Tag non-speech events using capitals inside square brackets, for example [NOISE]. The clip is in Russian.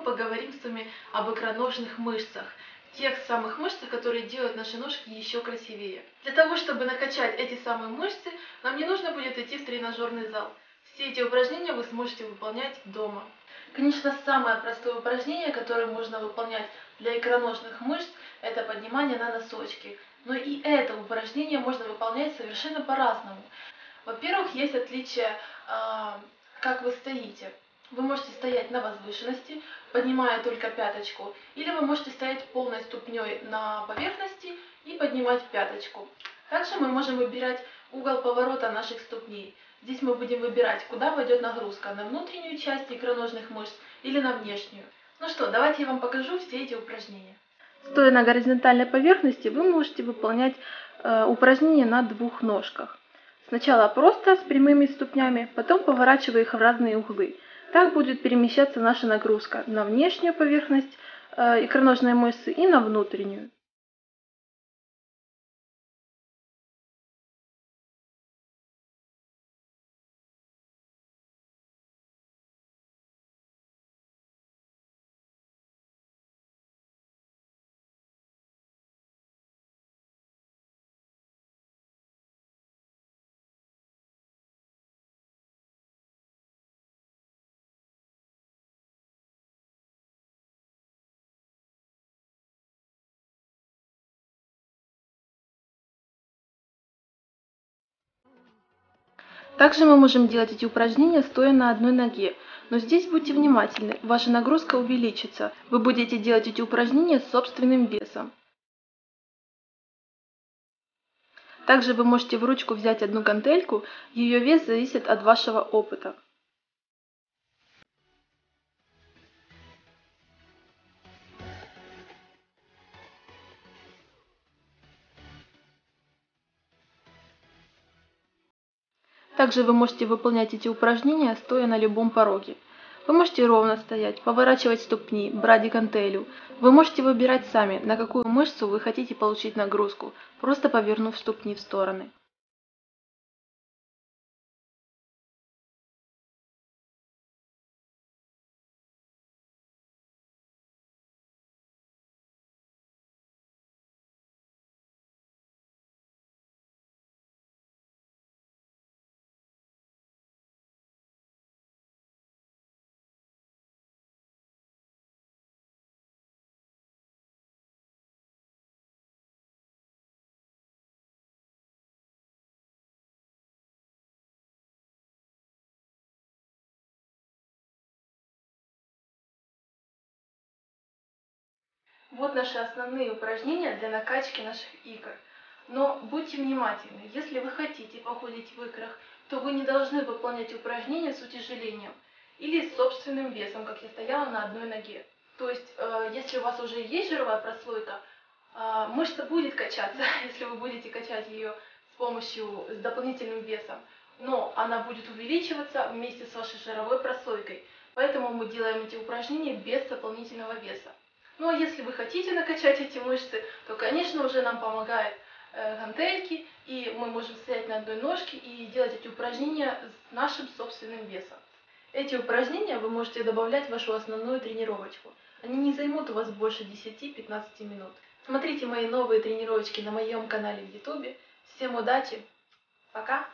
поговорим с вами об икроножных мышцах. Тех самых мышцах, которые делают наши ножки еще красивее. Для того, чтобы накачать эти самые мышцы, нам не нужно будет идти в тренажерный зал. Все эти упражнения вы сможете выполнять дома. Конечно, самое простое упражнение, которое можно выполнять для икроножных мышц, это поднимание на носочки. Но и это упражнение можно выполнять совершенно по-разному. Во-первых, есть отличие, а, как вы стоите. Вы можете стоять на возвышенности, поднимая только пяточку, или вы можете стоять полной ступней на поверхности и поднимать пяточку. Также мы можем выбирать угол поворота наших ступней. Здесь мы будем выбирать, куда пойдет нагрузка, на внутреннюю часть икроножных мышц или на внешнюю. Ну что, давайте я вам покажу все эти упражнения. Стоя на горизонтальной поверхности, вы можете выполнять э, упражнения на двух ножках. Сначала просто с прямыми ступнями, потом поворачивая их в разные углы. Так будет перемещаться наша нагрузка на внешнюю поверхность э, икроножной мышцы и на внутреннюю. Также мы можем делать эти упражнения стоя на одной ноге. Но здесь будьте внимательны, ваша нагрузка увеличится. Вы будете делать эти упражнения с собственным весом. Также вы можете в ручку взять одну гантельку, ее вес зависит от вашего опыта. Также вы можете выполнять эти упражнения, стоя на любом пороге. Вы можете ровно стоять, поворачивать ступни, брать гантелю. Вы можете выбирать сами, на какую мышцу вы хотите получить нагрузку, просто повернув ступни в стороны. Вот наши основные упражнения для накачки наших икр. Но будьте внимательны, если вы хотите похудеть в икрах, то вы не должны выполнять упражнения с утяжелением или с собственным весом, как я стояла на одной ноге. То есть, э, если у вас уже есть жировая прослойка, э, мышца будет качаться, [LAUGHS] если вы будете качать ее с помощью, с дополнительным весом, но она будет увеличиваться вместе с вашей жировой прослойкой. Поэтому мы делаем эти упражнения без дополнительного веса. Ну а если вы хотите накачать эти мышцы, то, конечно, уже нам помогают э, гантельки, и мы можем стоять на одной ножке и делать эти упражнения с нашим собственным весом. Эти упражнения вы можете добавлять в вашу основную тренировочку. Они не займут у вас больше 10-15 минут. Смотрите мои новые тренировочки на моем канале в YouTube. Всем удачи! Пока!